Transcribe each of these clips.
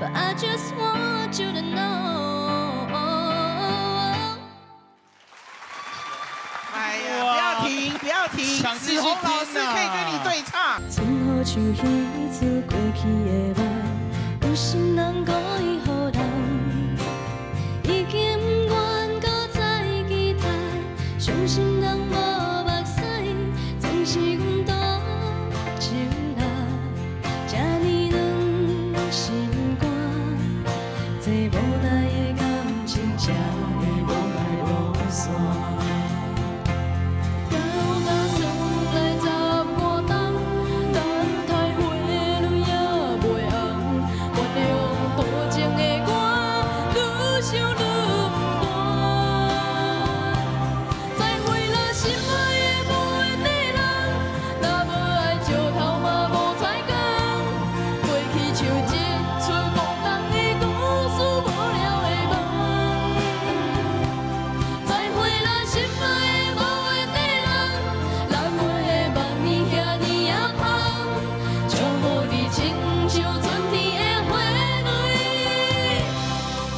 but I just want you to know. 要停，想红老师可以跟你对唱。曾好像彼此过去的梦，有心人故意予人，已经不愿搁再期待，伤心人无目屎，总是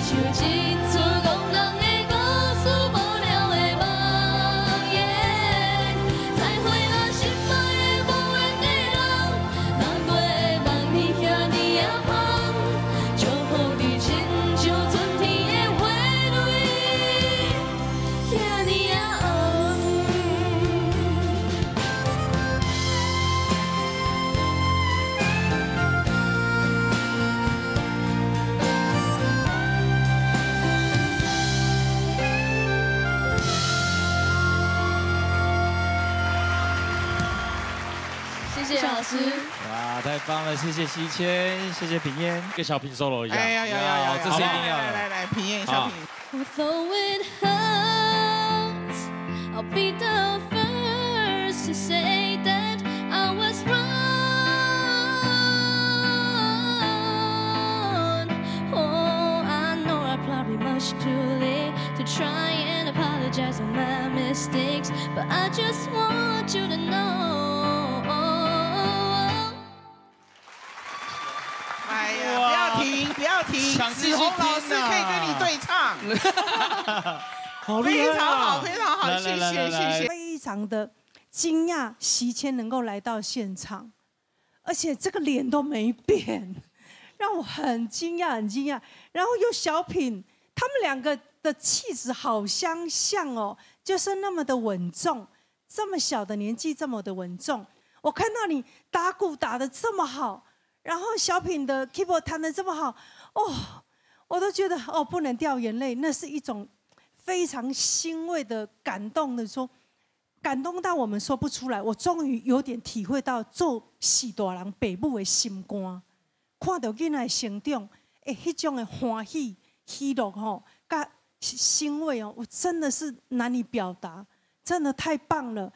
过去谢谢老师。哇，太棒了！谢谢西迁，谢谢平燕，给小平 solo 一下。哎呀呀呀呀！这是一定要的。来来来，平验小好平。 Although it hurts, I'll be the first to say that I was wrong. Oh, I know I probably much too late to try and apologize for my mistakes, but I just want you to know. 停，不要停，想继续子红老师可以跟你对唱。好厉害啊非常好，非常好，来谢谢谢谢。非常的惊讶，席谦能够来到现场，而且这个脸都没变，让我很惊讶，很惊讶。然后又小品，他们两个的气质好相像哦，就是那么的稳重，这么小的年纪这么的稳重。我看到你打鼓打得这么好，然后小品的 keyboard 弹得这么好，哦，我都觉得哦不能掉眼泪，那是一种非常欣慰的感动的说。感动到我们说不出来，我终于有点体会到做四大人爸母的心肝，看到囡仔成长，诶，迄种的欢喜、喜乐吼，甲欣慰哦，我真的是难以表达，真的太棒了。